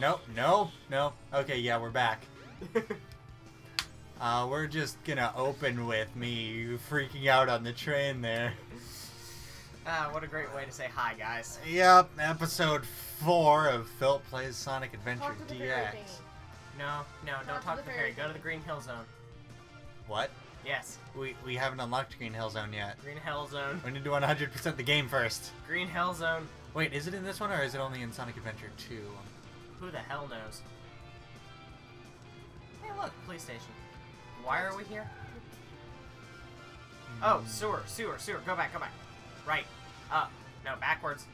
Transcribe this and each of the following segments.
Nope, no, no. Okay, yeah, we're back. Uh, we're just gonna open with me freaking out on the train there. Ah, what a great way to say hi, guys. Yep, episode 4 of FILP Plays Sonic Adventure Talk to the DX. thingy. No, no, don't Talk to the to fairy fairy. Go to the Green Hill Zone. What? Yes, We, we haven't unlocked Green Hill Zone yet. Green Hill Zone. We need to do 100% the game first. Green Hill Zone. Wait, is it in this one or is it only in Sonic Adventure 2? Who the hell knows? Hey, look, police station. Why are we here? Hmm. Oh, sewer, sewer, sewer. Go back, go back. Right. Up. No, backwards.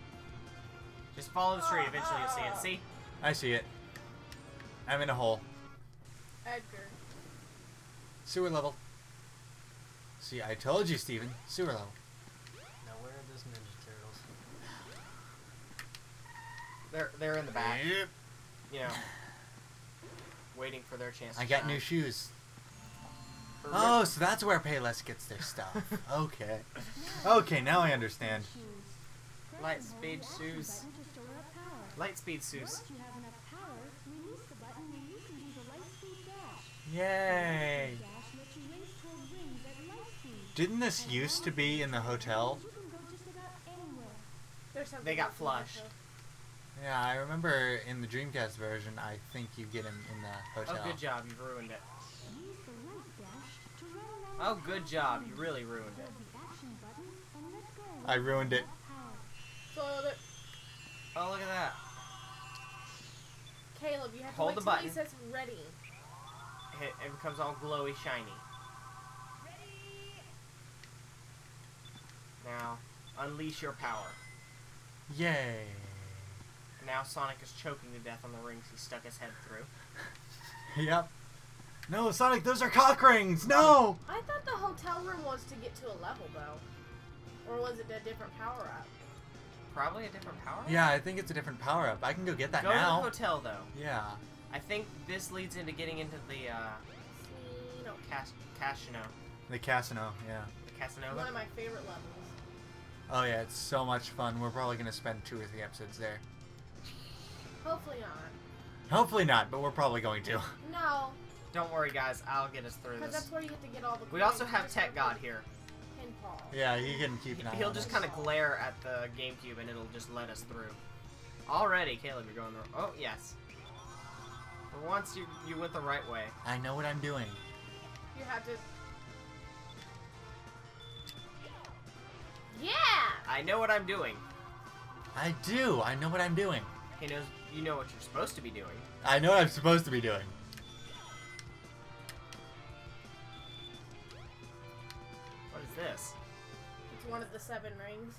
Just follow the tree. Eventually you'll see it. See? I see it. I'm in a hole. Edgar. Sewer level. See, I told you, Steven. Sewer level. Now where are those Ninja Turtles? They're they're in the back. Yep. You know, waiting for their chance. I got new shoes. Oh, so that's where Payless gets their stuff. okay. Okay, now I understand. Light speed shoes. Light speed shoes. Yay! Didn't this used to be in the hotel? They got flushed. There, Yeah, I remember in the Dreamcast version, I think you get him in the oh, hotel. Oh, good job. You've ruined it. Oh, good job. You really ruined it. I ruined it. So, the, Oh, look at that. Caleb, you have to Hold wait the till he button. says ready. It, it becomes all glowy, shiny. Ready! Now, unleash your power. Yay! Now Sonic is choking to death on the rings he stuck his head through. Yep. No, Sonic, those are cock rings! No! I thought the hotel room was to get to a level, though. Or was it a different power up? Probably a different power. Up? Yeah, I think it's a different power up. I can go get that Go now. to the hotel though. Yeah. I think this leads into getting into the uh, See, no. Cas- Casino, The Casino, yeah. the Casino. One of my favorite levels. Oh yeah, it's so much fun. We're probably gonna spend two or three episodes there. Hopefully not. Hopefully not, but we're probably going to. No, Don't worry, guys. I'll get us through because this. that's where you have to get all the. We also have Tech God here. Pinball. Yeah, he can keep an eye He'll on just kind of glare at the GameCube and it'll just let us through. Already, Caleb, you're going the. Oh yes. For once, you you went the right way. I know what I'm doing. You have to. Yeah. I know what I'm doing. I do. I know what I'm doing. He knows you know what you're supposed to be doing. I know what I'm supposed to be doing. What is this? It's one of the seven rings.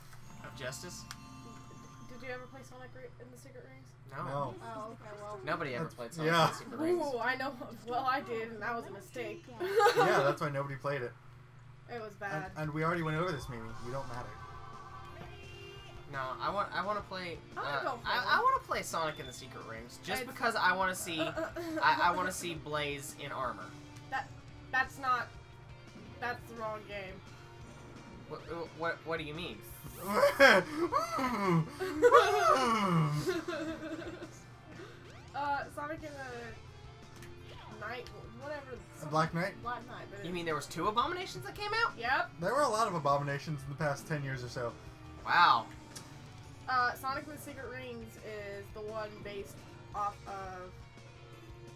Of justice? Did you ever play Sonic in the Secret Rings? No. No. Oh, okay, well. Nobody ever That's- played Sonic yeah. and the Secret Rings. Ooh, I know. Well, I did, and that was a mistake. yeah, that's why nobody played it. It was And, bad. and we already went over this, Mimi. We don't matter. No, I want I want to play. I wanna uh, I. I want to play Sonic and the Secret Rings just It's- because I want to see I, I want to see Blaze in armor. that that's not. That's the wrong game. What what, what do you mean? uh, Sonic and the Knight, whatever. The Black Knight? Black Knight. But You mean there was two abominations that came out? Yep. There were a lot of abominations in the past 10 years or so. Wow. Uh, Sonic and the Secret Rings is the one based off of.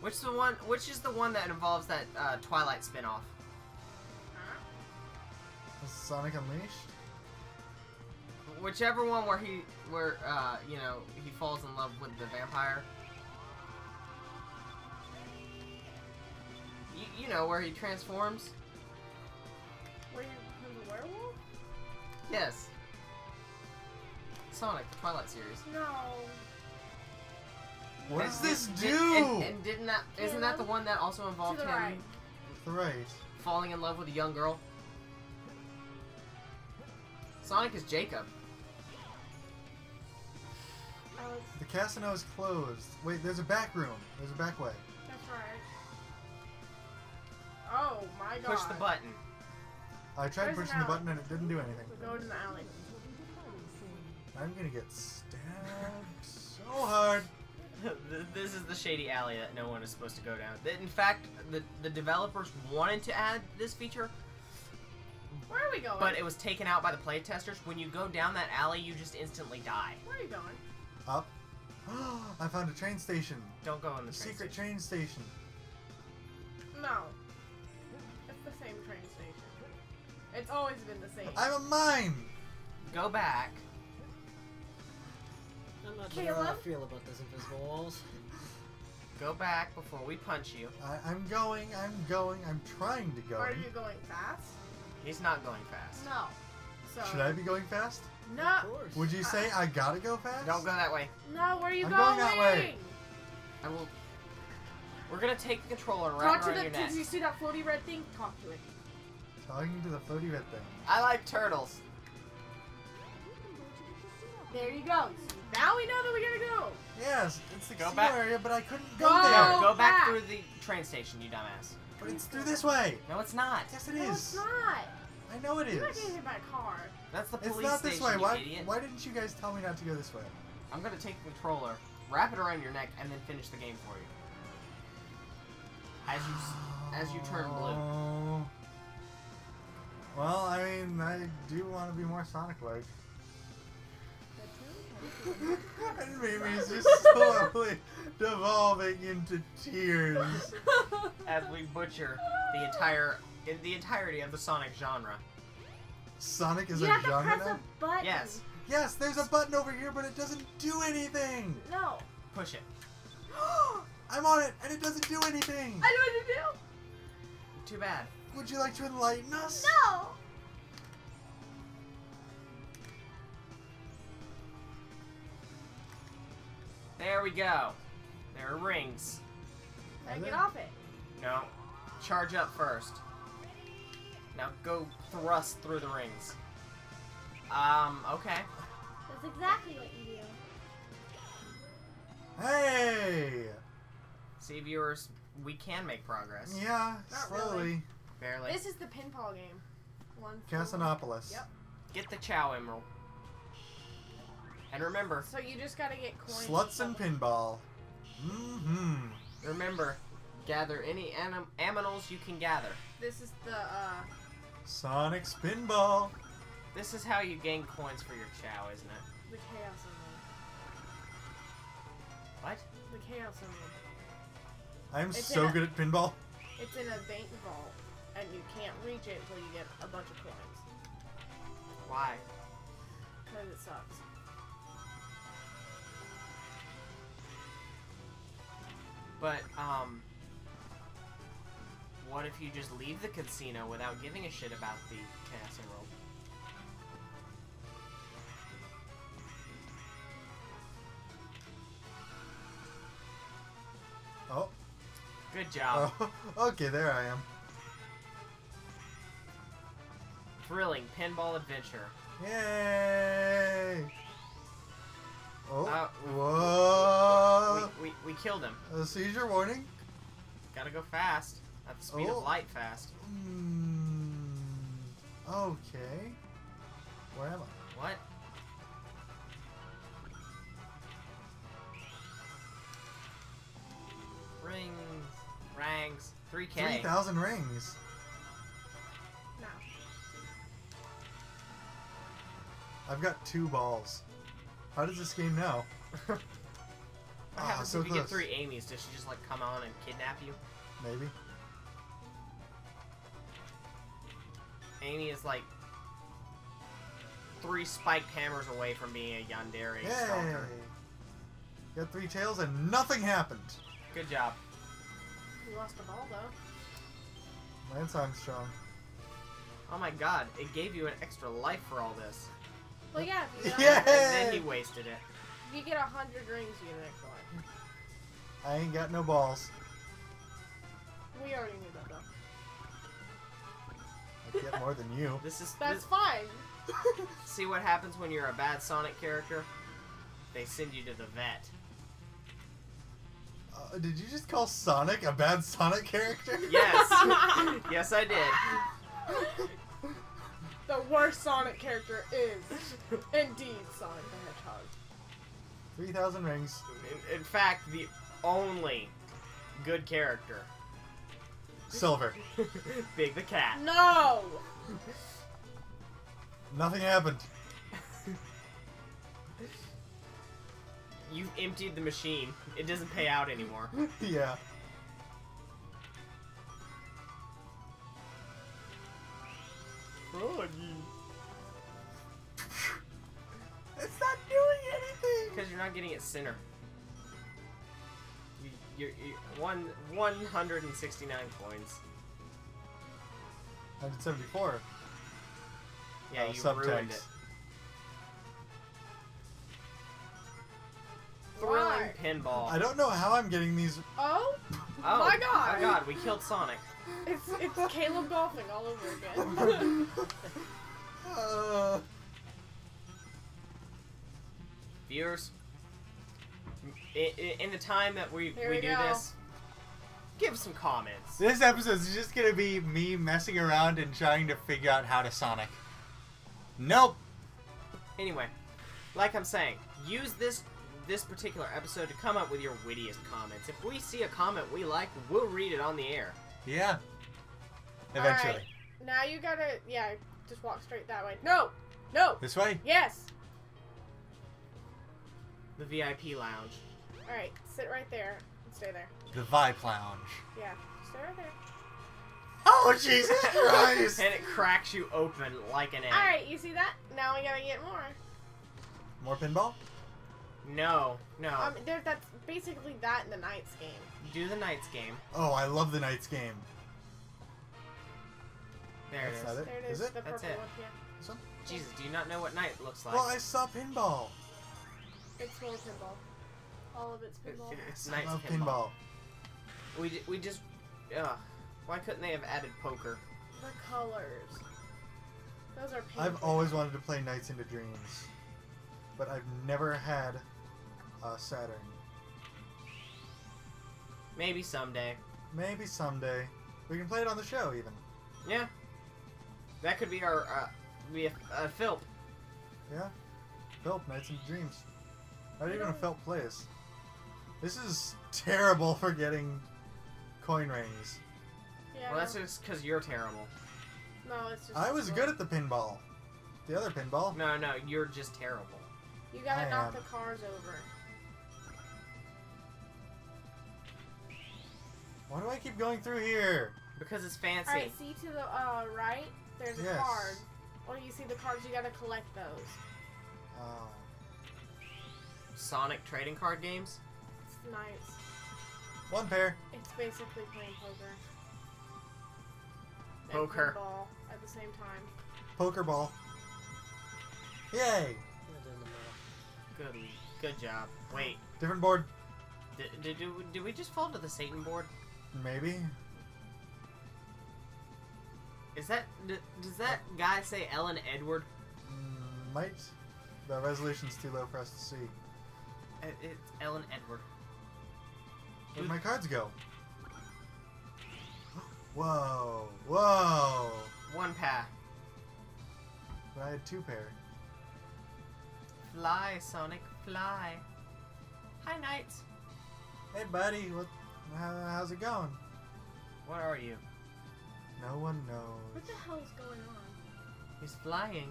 Which the one? Which is the one that involves that uh, Twilight spin-off? Sonic Unleashed? Whichever one where he where uh, you know he falls in love with the vampire. You, you know where he transforms. Where you who's a werewolf? Yes. Sonic, the Twilight series. No. What And does this did- do? And, and didn't that isn't that the one that also involved To the him right. right. falling in love with a young girl? Sonic is Jacob. Alex, The casino is closed. Wait, there's a back room. There's a back way. that's right. Oh my god. Push the button. I tried There's pushing the button and it didn't do anything. Go in the alley. I'm gonna get stabbed so hard. this is the shady alley that no one is supposed to go down. In fact, the the developers wanted to add this feature, Where are we going? but it was taken out by the playtesters. When you go down that alley, you just instantly die. Where are you going? Up. I found a train station. Don't go in the train Secret station. train station. No. It's the same train station. It's always been the same. I'm a mime. Go back. I'm not sure how I Caleb? feel about those invisible walls. Go back before we punch you. I, I'm going. I'm going. I'm trying to go. Are you going fast? He's not going fast. No. So. Should I be going fast? No. Of course. Would you say I gotta go fast? Don't go that way. No. Where are you I'm going? going that way. I will. We're gonna take the controller and wrap Talk it to the. your neck. Did you see that floaty red thing? Talk to it. Talking to the floaty red thing. I like turtles. There you go. Now we know that we gotta go. Yes, it's the Go back. area, but I couldn't Go. go There, there. go back back. through the train station, you dumbass. But it's through this way. No, it's not. Yes, it No, is. it's not. I know it You're not is. getting hit by a car. That's the point. It's not this station, way. Why? idiot. Why didn't you guys tell me not to go this way? I'm gonna take the controller, wrap it around your neck, and then finish the game for you. As you as you turn blue. Well, I mean, I do want to be more Sonic-like. And Mimi's just slowly devolving into tears. As we butcher the entire in the entirety of the Sonic genre. Sonic is you a have to genre press now? a button. Yes, Yes, there's a button over here, but it doesn't do anything. No. push it. I'm on it, and it doesn't do anything. I know what to do. Too bad. Would you like to enlighten us? No. There we go. There are rings. Now Are get off it. No. Charge up first. Now go thrust through the rings. Um, okay. That's exactly what you do. Hey! See, viewers, we can make progress. Yeah, Not slowly. really. Barely. This is the pinball game. One. two, Casinopolis. Yep. Get the Chow Emerald. And remember, So you just gotta get coins. Sluts and pinball. Mm-hmm. remember, gather any anim- aminals you can gather. This is the uh. Sonic Spinball. This is how you gain coins for your Chao, isn't it? The chaos emerald. What? The chaos emerald. I'm It's so in a- good at pinball. It's in a bank vault, and you can't reach it until you get a bunch of coins. Why? Cause it sucks. But, um, what if you just leave the casino without giving a shit about the Emerald? Oh. Good job. oh. Okay, there I am. Thrilling pinball adventure. Yay! Oh. Uh, Whoa! We, we, we killed him. A seizure warning? Gotta go fast. At the speed Oh. of light fast. Hmm. Okay. Where am I? What? Rings. Rangs. 3K. 3,000 rings. No. I've got two balls. How does this game know? What Ah, happens so if you get three Amy's? Does she just like come on and kidnap you? Maybe. Amy is like three spiked hammers away from being a Yandere Yay! stalker. Got three tails and nothing happened. Good job. You lost the ball though. Lance Armstrong. Oh my god, it gave you an extra life for all this. Well, yeah. You get, Yeah. And then he wasted it. if you get a hundred rings, you get an extra life. I ain't got no balls. We already knew that though. I get more than you. This is That's this- fine. see what happens when you're a bad Sonic character. They send you to the vet. Uh, did you just call Sonic a bad Sonic character? Yes, yes I did. The worst Sonic character is indeed Sonic the Hedgehog. 3,000 rings. In, in fact, the only good character. Silver. Big the cat. No! Nothing happened. You've emptied the machine. It doesn't pay out anymore. yeah. Froggy. It's not doing anything. Because you're not getting it center. You, you're, one 169 coins. 174. Yeah, Oh, you subtext. ruined it. Why? Thrilling pinball. I don't know how I'm getting these. Oh? Oh my god! Oh My god, we killed Sonic. It's it's Caleb golfing all over again. uh, Viewers, i- i- in the time that we, Here we, we do go. this, give some comments. this episode is just gonna be me messing around and trying to figure out how to Sonic. Nope. Anyway, like I'm saying, use this this particular episode to come up with your wittiest comments. If we see a comment we like, we'll read it on the air. Yeah. Eventually. Alright. now you gotta yeah, just walk straight that way. No! No! This way. Yes! The VIP lounge. Alright, sit right there and stay there. The Vibe Lounge. Yeah, stay right there. Oh Jesus Christ! and it cracks you open like an egg. Alright, you see that? Now we gotta get more. More pinball? No, no. Um, there, that's basically that in the Nights game. Do the Nights game. Oh, I love the Nights game. There That's it not is. it. There it Is is, it? the That's purple it. one, yeah. This one? Jesus, do you not know what night looks like? Well, I saw pinball. It's more pinball. All of it's pinball. It- it's I Nights love pinball. pinball. We, we just. Ugh. Why couldn't they have added poker? The colors. Those are painful. I've always wanted to play Nights into Dreams, but I've never had a Saturn. Maybe someday. Maybe someday. We can play it on the show, even. Yeah. That could be our. Uh, be a, a FILP. Yeah. FILP, Nights into Dreams. Not even a FILP plays. This is terrible for getting coin rings. Yeah, Well, that's just because you're terrible. no, it's just. I was slow. good at the pinball. The other pinball. No, no, you're just terrible. You gotta I knock am. the cars over. Why do I keep going through here? Because it's fancy. Alright, see to the uh, right? There's a Yes. card. Or you see the cards, you gotta collect those. Oh. Sonic trading card games? It's. One pair. It's basically playing poker. Poker. pinball at the same time. Poker ball. Yay! Right in the middle. Good, good job. Wait, Different board. did, did, did, we- just fall to the Satan board? Maybe. Is that does that guy say Ellen Edward? Mm, might. The resolution's too low for us to see. It's Ellen Edward. Where'd my cards go? Whoa! Whoa! One path. But I had two pair. Fly, Sonic, fly. Hi, Knight. Hey, buddy. What? How, how's it going? What are you? No one knows. What the hell is going on? He's flying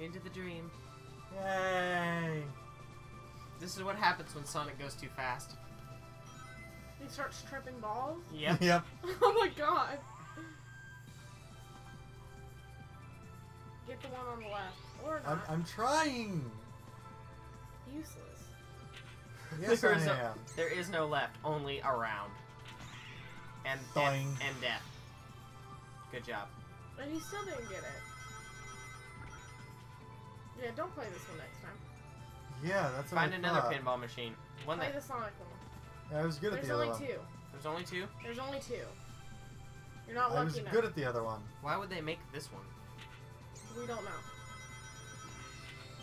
into the dream. Yay! This is what happens when Sonic goes too fast. He starts tripping balls? Yep. yep. oh my god! Get the one on the left. Or I'm, not. I'm trying. Useless. Yes, I There is no- am. There is no left, only around. And and, and death. Good job. And he still didn't get it. Yeah, don't play this one next time. Yeah, that's what Find I another thought. pinball machine. One Play that the Sonic one. I was good at There's the other one. There's only two. there's only two. There's only two. You're not I lucky was enough. good at the other one. Why would they make this one? we don't know.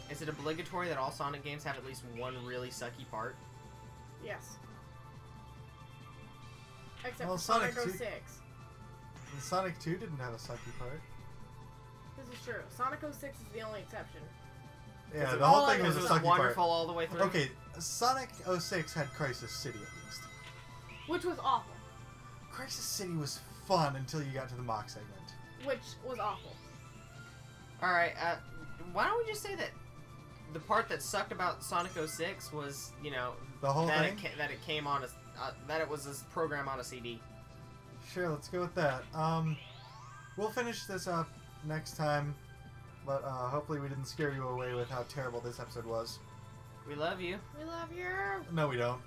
Is it obligatory that all Sonic games have at least one really sucky part? Yes. Except Well, for Sonic, Sonic 2 06. And Sonic 2 didn't have a sucky part. This is true. Sonic 06 is the only exception. Yeah, 'Cause it the whole thing I was a sucky wonderful part. all the way through. Okay, Sonic 06 had Crisis City at least. Which was awful. Crisis City was fun until you got to the Mach segment. Which was awful. All right. Uh, why don't we just say that the part that sucked about Sonic 06 was, you know, The whole that thing? it that it came on a uh, that it was a program on a CD. Sure, let's go with that. Um, we'll finish this up next time, but uh, hopefully we didn't scare you away with how terrible this episode was. We love you. We love you. No, we don't.